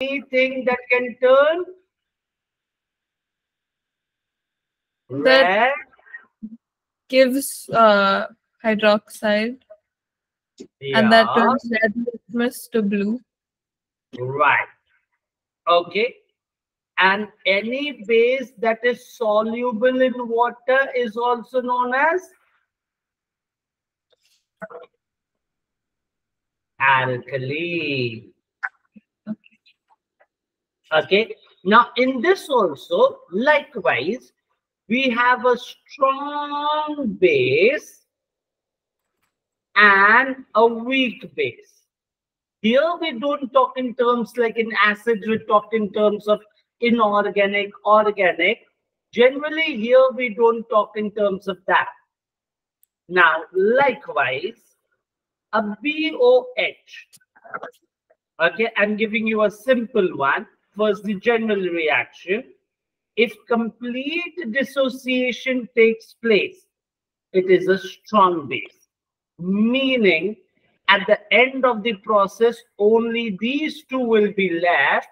anything that can turn That- red. Gives uh, hydroxide and that turns red litmus to blue. right. Okay. And any base that is soluble in water is also known as alkali. Okay. Now, in this also, likewise, we have a strong base and a weak base. Here we don't talk in terms like in acids, we talk in terms of inorganic, organic. Generally, here we don't talk in terms of that. Now, likewise, a BOH. Okay, I'm giving you a simple one. First, the general reaction. If complete dissociation takes place, it is a strong base, meaning at the end of the process, only these two will be left.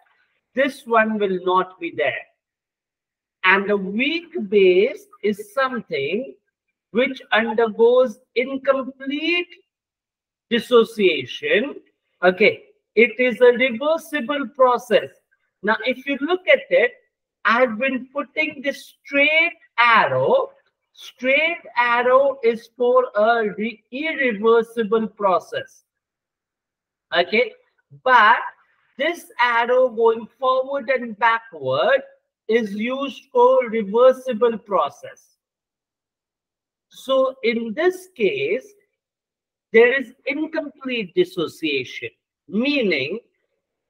This one will not be there. And a weak base is something which undergoes incomplete dissociation. Okay, it is a reversible process. Now, if you look at it, I've been putting this straight arrow. Straight arrow is for a re- irreversible process. Okay, but this arrow going forward and backward is used for reversible process. So in this case, there is incomplete dissociation, meaning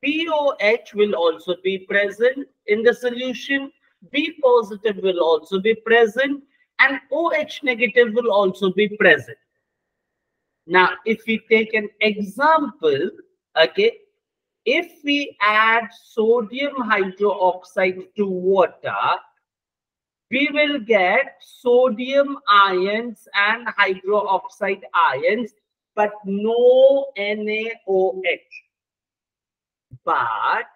BOH will also be present in the solution, B positive will also be present, and OH negative will also be present. Now, if we take an example, okay, if we add sodium hydroxide to water, we will get sodium ions and hydroxide ions, but no NaOH. But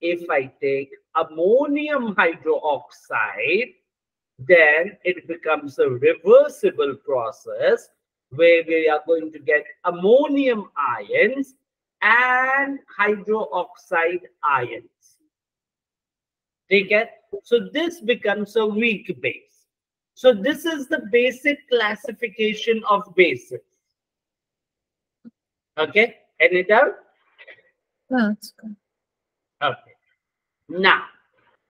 if I take ammonium hydroxide, then it becomes a reversible process where we are going to get ammonium ions and hydroxide ions. Okay? So this becomes a weak base. So this is the basic classification of bases. Okay? Any doubt? Ah, That's good. Okay. Now,